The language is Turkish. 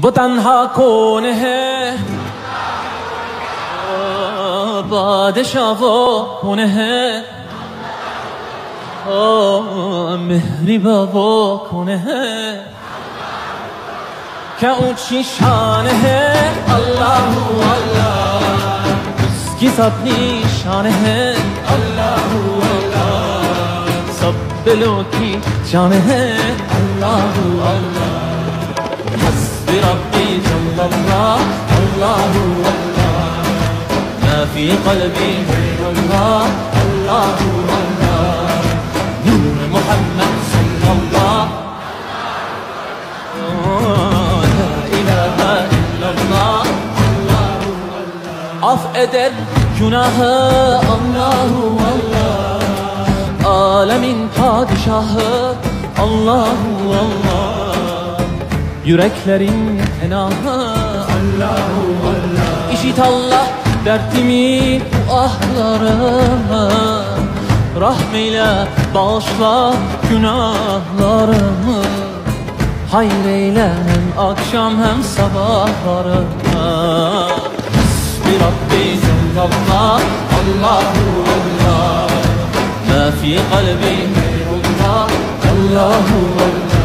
وہ تنہا کون ہے؟ بادشاہ وہ کون ہے؟ مہری وہ کون ہے؟ کیا اونچی شان ہے؟ اللہ اللہ، اس کی سب شان ہے۔ اللہ اللہ، سب دلوں کی جان ہے۔ اللہ اللہ۔ بربي جل الله الله الله ما في قلبي غير الله الله الله نور محمد صلى الله لا إله إلا الله الله الله Af eder günahı Allahu Allah Alemin padişahı Allahu Allah Yüreklerin tenahı Allahu Allah. İşit Allah dertimi bu ahlarımı Rahmeyle bağışla günahlarımı. Hayır eyle hem akşam hem sabahlarımı Hasbi Rabbi Cellallah Allahu Allah. Ma fi kalbi gayrullah Allahu Allah